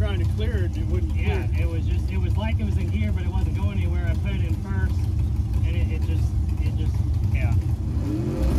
trying to clear it. It wouldn't Yeah, clear. it was just it was like it was in gear, but it wasn't going anywhere. I put it in first, and it, it just it just yeah.